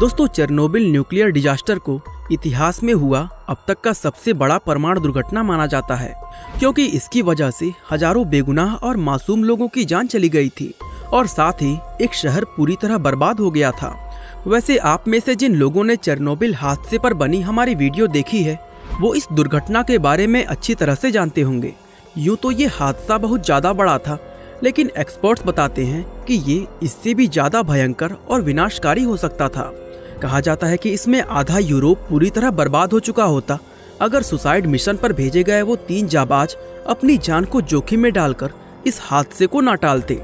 दोस्तों, Chernobyl nuclear disaster को इतिहास में हुआ अब तक का सबसे बड़ा परमाणु दुर्घटना माना जाता है, क्योंकि इसकी वजह से हज़ारों बेगुनाह और मासूम लोगों की जान चली गई थी और साथ ही एक शहर पूरी तरह बर्बाद हो गया था। वैसे आप में से जिन लोगों ने चेरनोबिल हादसे पर बनी हमारी वीडियो देखी है, वो इस दुर्घटना के बारे में अच्छी तरह से जानते होंगे। यूँ तो ये हादसा बहुत ज़्यादा बड़ा था, लेकिन एक्सपर्ट्स बताते हैं कि ये इससे भी ज़्यादा भयंकर और विनाशकारी हो सकता था। कहा जाता है कि इसमें आधा यूरोप पूरी तरह बर्बाद हो चुका होता। अगर सुसाइड मिशन पर भेजे गए वो तीन जाबाज अपनी जान को जोखिम में डालकर इस हादसे को ना टालते।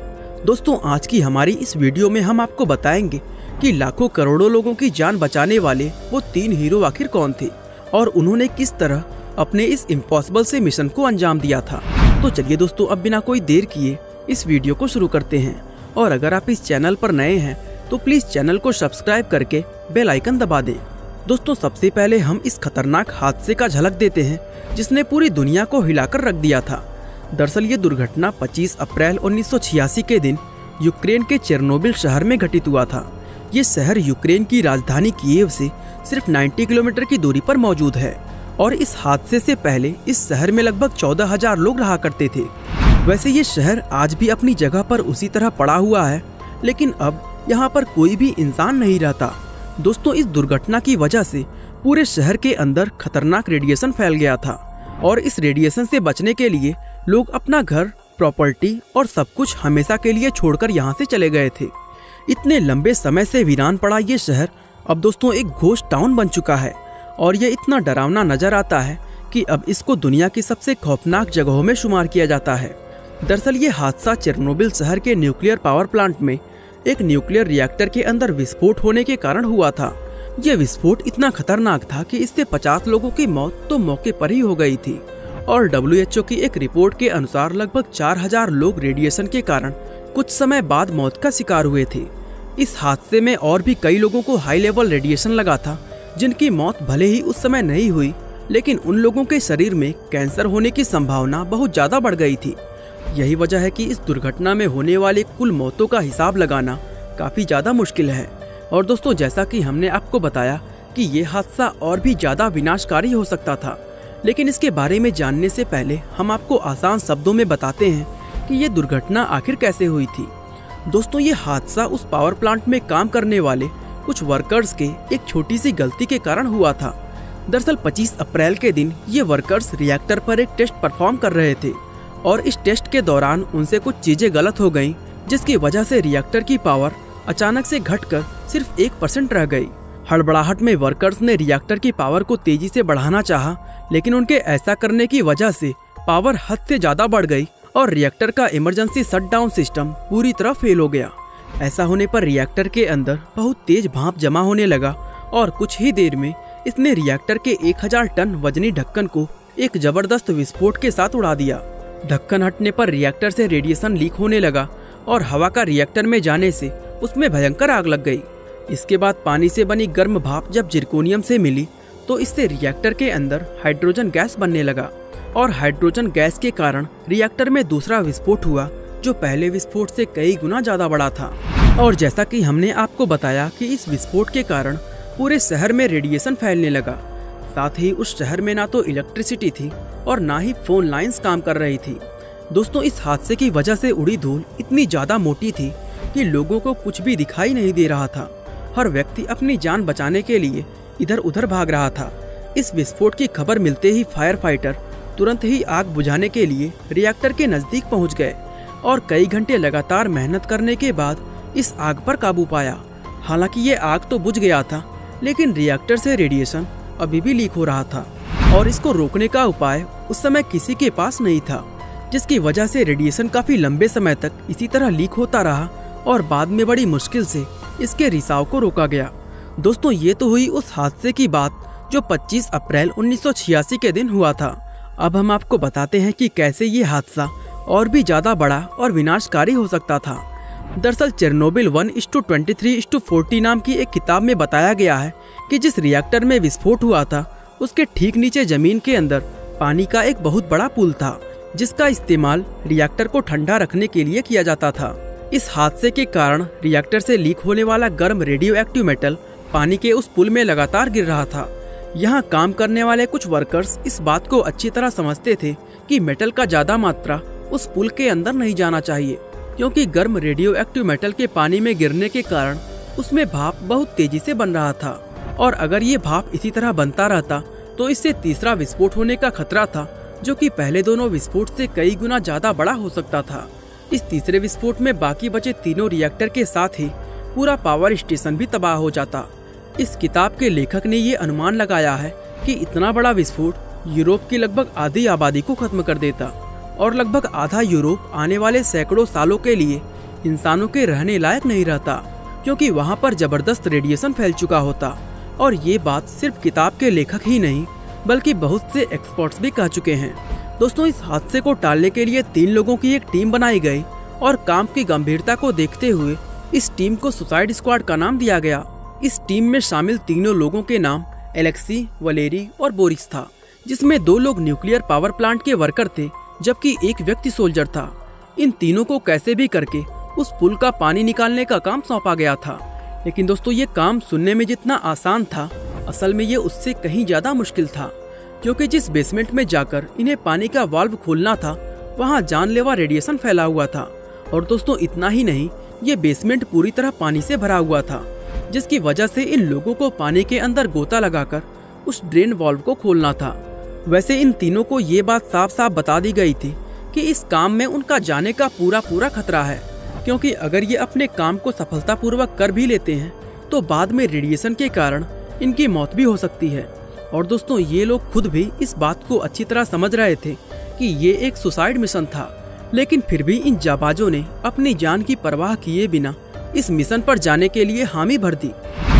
दोस्तों, आज की हमारी इस वीडियो में हम आपको बताएँगे कि लाखों करोड़ों लोगों की जान बचाने वाले वो तीन हीरो आखिर कौन थे और उन्होंने किस तरह अपने इस इम्पॉसिबल से मिशन को अंजाम दिया था। तो चलिए दोस्तों, अब बिना कोई देर किए इस वीडियो को शुरू करते हैं। और अगर आप इस चैनल पर नए हैं तो प्लीज़ चैनल को सब्सक्राइब करके बेल आइकन दबा दें। दोस्तों, सबसे पहले हम इस खतरनाक हादसे का झलक देते हैं, जिसने पूरी दुनिया को हिलाकर रख दिया था। दरअसल ये दुर्घटना 25 अप्रैल 1986 के दिन यूक्रेन के चेरनोबिल शहर में घटित हुआ था। ये शहर यूक्रेन की राजधानी कीव से सिर्फ़ 90 किलोमीटर की दूरी पर मौजूद है और इस हादसे से पहले इस शहर में लगभग चौदह हज़ार लोग रहा करते थे। वैसे ये शहर आज भी अपनी जगह पर उसी तरह पड़ा हुआ है, लेकिन अब यहाँ पर कोई भी इंसान नहीं रहता। दोस्तों, इस दुर्घटना की वजह से पूरे शहर के अंदर खतरनाक रेडिएशन फैल गया था और इस रेडिएशन से बचने के लिए लोग अपना घर, प्रॉपर्टी और सब कुछ हमेशा के लिए छोड़कर यहाँ से चले गए थे। इतने लंबे समय से वीरान पड़ा ये शहर, अब दोस्तों एक घोष टाउन बन चुका है और ये इतना डरावना नज़र आता है कि अब इसको दुनिया की सबसे खौफनाक जगहों में शुमार किया जाता है। दरअसल ये हादसा चेरनोबिल शहर के न्यूक्लियर पावर प्लांट में एक न्यूक्लियर रिएक्टर के अंदर विस्फोट होने के कारण हुआ था। यह विस्फोट इतना खतरनाक था कि इससे 50 लोगों की मौत तो मौके पर ही हो गई थी। और डब्ल्यू की एक रिपोर्ट के अनुसार लगभग 4000 लोग रेडिएशन के कारण कुछ समय बाद मौत का शिकार हुए थे। इस हादसे में और भी कई लोगों को हाई लेवल रेडिएशन लगा था, जिनकी मौत भले ही उस समय नहीं हुई, लेकिन उन लोगों के शरीर में कैंसर होने की संभावना बहुत ज़्यादा बढ़ गई थी। यही वजह है कि इस दुर्घटना में होने वाले कुल मौतों का हिसाब लगाना काफ़ी ज़्यादा मुश्किल है। और दोस्तों, जैसा कि हमने आपको बताया कि ये हादसा और भी ज़्यादा विनाशकारी हो सकता था। लेकिन इसके बारे में जानने से पहले हम आपको आसान शब्दों में बताते हैं कि ये दुर्घटना आखिर कैसे हुई थी। दोस्तों, ये हादसा उस पावर प्लांट में काम करने वाले कुछ वर्कर्स के एक छोटी सी गलती के कारण हुआ था। दरअसल 25 अप्रैल के दिन ये वर्कर्स रिएक्टर पर एक टेस्ट परफॉर्म कर रहे थे। और इस टेस्ट के दौरान उनसे कुछ चीज़ें गलत हो गई जिसकी वजह से रिएक्टर की पावर अचानक से घटकर सिर्फ़ एक परसेंट रह गई। हड़बड़ाहट में वर्कर्स ने रिएक्टर की पावर को तेज़ी से बढ़ाना चाहा, लेकिन उनके ऐसा करने की वजह से पावर हद से ज़्यादा बढ़ गई और रिएक्टर का इमरजेंसी शटडाउन सिस्टम पूरी तरह फेल हो गया। ऐसा होने पर रिएक्टर के अंदर बहुत तेज भाप जमा होने लगा और कुछ ही देर में इसने रिएक्टर के 1000 टन वजनी ढक्कन को एक ज़बरदस्त विस्फोट के साथ उड़ा दिया। ढक्कन हटने पर रिएक्टर से रेडिएशन लीक होने लगा और हवा का रिएक्टर में जाने से उसमें भयंकर आग लग गई। इसके बाद पानी से बनी गर्म भाप जब जिरकोनियम से मिली तो इससे रिएक्टर के अंदर हाइड्रोजन गैस बनने लगा और हाइड्रोजन गैस के कारण रिएक्टर में दूसरा विस्फोट हुआ, जो पहले विस्फोट से कई गुना ज़्यादा बड़ा था। और जैसा कि हमने आपको बताया कि इस विस्फोट के कारण पूरे शहर में रेडिएशन फैलने लगा। साथ ही उस शहर में ना तो इलेक्ट्रिसिटी थी और ना ही फ़ोन लाइंस काम कर रही थी। दोस्तों, इस हादसे की वजह से उड़ी धूल इतनी ज़्यादा मोटी थी कि लोगों को कुछ भी दिखाई नहीं दे रहा था। हर व्यक्ति अपनी जान बचाने के लिए इधर उधर भाग रहा था। इस विस्फोट की खबर मिलते ही फायर फाइटर तुरंत ही आग बुझाने के लिए रिएक्टर के नज़दीक पहुँच गए और कई घंटे लगातार मेहनत करने के बाद इस आग पर काबू पाया। हालाँकि ये आग तो बुझ गया था, लेकिन रिएक्टर से रेडिएशन अभी भी लीक हो रहा था और इसको रोकने का उपाय उस समय किसी के पास नहीं था, जिसकी वजह से रेडिएशन काफ़ी लंबे समय तक इसी तरह लीक होता रहा और बाद में बड़ी मुश्किल से इसके रिसाव को रोका गया। दोस्तों, ये तो हुई उस हादसे की बात जो 25 अप्रैल 1986 के दिन हुआ था। अब हम आपको बताते हैं कि कैसे ये हादसा और भी ज़्यादा बड़ा और विनाशकारी हो सकता था। दरअसल चेरनोबिल वन इस टू ट्वेंटी थ्री, इस टू फोर्टी नाम की एक किताब में बताया गया है कि जिस रिएक्टर में विस्फोट हुआ था, उसके ठीक नीचे ज़मीन के अंदर पानी का एक बहुत बड़ा पुल था, जिसका इस्तेमाल रिएक्टर को ठंडा रखने के लिए किया जाता था। इस हादसे के कारण रिएक्टर से लीक होने वाला गर्म रेडियो एक्टिव मेटल पानी के उस पुल में लगातार गिर रहा था। यहाँ काम करने वाले कुछ वर्कर्स इस बात को अच्छी तरह समझते थे कि मेटल का ज़्यादा मात्रा उस पुल के अंदर नहीं जाना चाहिए। क्योंकि गर्म रेडियो एक्टिव मेटल के पानी में गिरने के कारण उसमें भाप बहुत तेज़ी से बन रहा था। और अगर ये भाप इसी तरह बनता रहता तो इससे तीसरा विस्फोट होने का खतरा था, जो कि पहले दोनों विस्फोट से कई गुना ज़्यादा बड़ा हो सकता था। इस तीसरे विस्फोट में बाकी बचे तीनों रिएक्टर के साथ ही पूरा पावर स्टेशन भी तबाह हो जाता। इस किताब के लेखक ने ये अनुमान लगाया है कि इतना बड़ा विस्फोट यूरोप की लगभग आधी आबादी को खत्म कर देता। और लगभग आधा यूरोप आने वाले सैकड़ों सालों के लिए इंसानों के रहने लायक नहीं रहता, क्योंकि वहाँ पर ज़बरदस्त रेडिएशन फैल चुका होता। और ये बात सिर्फ़ किताब के लेखक ही नहीं, बल्कि बहुत से एक्सपर्ट्स भी कह चुके हैं। दोस्तों, इस हादसे को टालने के लिए तीन लोगों की एक टीम बनाई गई और काम की गंभीरता को देखते हुए इस टीम को सुसाइड स्क्वाड का नाम दिया गया। इस टीम में शामिल तीनों लोगों के नाम एलेक्सी, वलेरी और बोरिस था, जिसमें दो लोग न्यूक्लियर पावर प्लांट के वर्कर थे जबकि एक व्यक्ति सोल्जर था। इन तीनों को कैसे भी करके उस पुल का पानी निकालने का काम सौंपा गया था। लेकिन दोस्तों, ये काम सुनने में जितना आसान था, असल में ये उससे कहीं ज़्यादा मुश्किल था। क्योंकि जिस बेसमेंट में जाकर इन्हें पानी का वाल्व खोलना था, वहाँ जानलेवा रेडिएशन फैला हुआ था। और दोस्तों, इतना ही नहीं, ये बेसमेंट पूरी तरह पानी से भरा हुआ था, जिसकी वजह से इन लोगों को पानी के अंदर गोता लगाकर उस ड्रेन वाल्व को खोलना था। वैसे इन तीनों को ये बात साफ़ साफ़ बता दी गई थी कि इस काम में उनका जाने का पूरा पूरा खतरा है, क्योंकि अगर ये अपने काम को सफलतापूर्वक कर भी लेते हैं तो बाद में रेडिएशन के कारण इनकी मौत भी हो सकती है। और दोस्तों, ये लोग खुद भी इस बात को अच्छी तरह समझ रहे थे कि ये एक सुसाइड मिशन था, लेकिन फिर भी इन जाबाजों ने अपनी जान की परवाह किए बिना इस मिशन पर जाने के लिए हामी भर दी,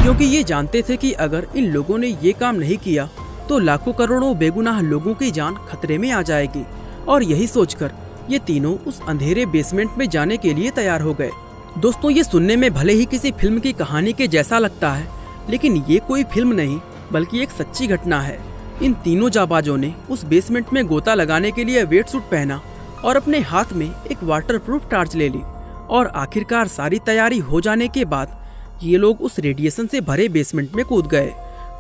क्योंकि ये जानते थे कि अगर इन लोगों ने ये काम नहीं किया तो लाखों करोड़ों बेगुनाह लोगों की जान खतरे में आ जाएगी। और यही सोचकर ये तीनों उस अंधेरे बेसमेंट में जाने के लिए तैयार हो गए। दोस्तों, ये सुनने में भले ही किसी फ़िल्म की कहानी के जैसा लगता है, लेकिन ये कोई फ़िल्म नहीं, बल्कि एक सच्ची घटना है। इन तीनों जाबाजों ने उस बेसमेंट में गोता लगाने के लिए वेट सूट पहना और अपने हाथ में एक वाटर प्रूफ टार्च ले ली। और आखिरकार सारी तैयारी हो जाने के बाद ये लोग उस रेडिएशन से भरे बेसमेंट में कूद गए।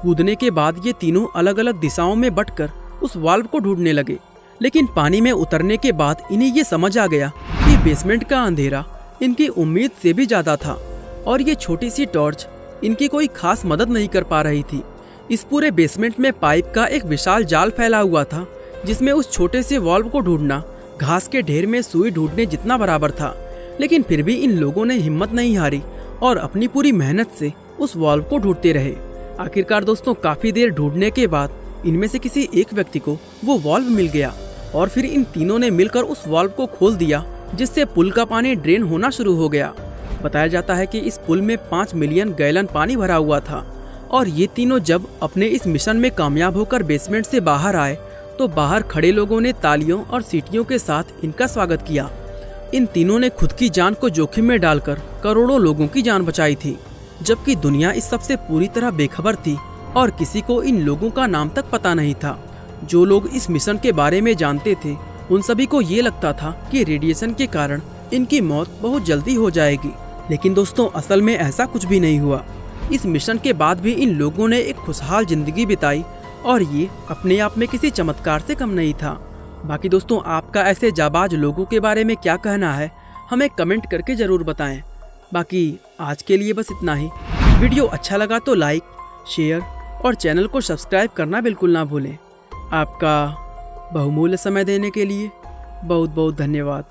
कूदने के बाद ये तीनों अलग अलग दिशाओं में बटकर उस वाल्व को ढूँढने लगे। लेकिन पानी में उतरने के बाद इन्हें ये समझ आ गया कि बेसमेंट का अंधेरा इनकी उम्मीद से भी ज़्यादा था और ये छोटी सी टॉर्च इनकी कोई खास मदद नहीं कर पा रही थी। इस पूरे बेसमेंट में पाइप का एक विशाल जाल फैला हुआ था, जिसमें उस छोटे से वॉल्व को ढूंढना, घास के ढेर में सुई ढूँढने जितना बराबर था। लेकिन फिर भी इन लोगों ने हिम्मत नहीं हारी और अपनी पूरी मेहनत से उस वॉल्व को ढूंढते रहे। आखिरकार दोस्तों, काफ़ी देर ढूँढने के बाद इनमें से किसी एक व्यक्ति को वो वॉल्व मिल गया और फिर इन तीनों ने मिलकर उस वॉल्व को खोल दिया, जिससे पुल का पानी ड्रेन होना शुरू हो गया। बताया जाता है कि इस पुल में पाँच मिलियन गैलन पानी भरा हुआ था और ये तीनों जब अपने इस मिशन में कामयाब होकर बेसमेंट से बाहर आए तो बाहर खड़े लोगों ने तालियों और सीटियों के साथ इनका स्वागत किया। इन तीनों ने खुद की जान को जोखिम में डालकर करोड़ों लोगों की जान बचाई थी। जबकि दुनिया इस सबसे पूरी तरह बेखबर थी और किसी को इन लोगों का नाम तक पता नहीं था। जो लोग इस मिशन के बारे में जानते थे, उन सभी को ये लगता था कि रेडिएशन के कारण इनकी मौत बहुत जल्दी हो जाएगी। लेकिन दोस्तों, असल में ऐसा कुछ भी नहीं हुआ। इस मिशन के बाद भी इन लोगों ने एक खुशहाल ज़िंदगी बिताई और ये अपने आप में किसी चमत्कार से कम नहीं था। बाकी दोस्तों, आपका ऐसे जाबाज लोगों के बारे में क्या कहना है, हमें कमेंट करके ज़रूर बताएँ। बाकी आज के लिए बस इतना ही। वीडियो अच्छा लगा तो लाइक शेयर और चैनल को सब्सक्राइब करना बिल्कुल ना भूलें। आपका बहुमूल्य समय देने के लिए बहुत बहुत धन्यवाद।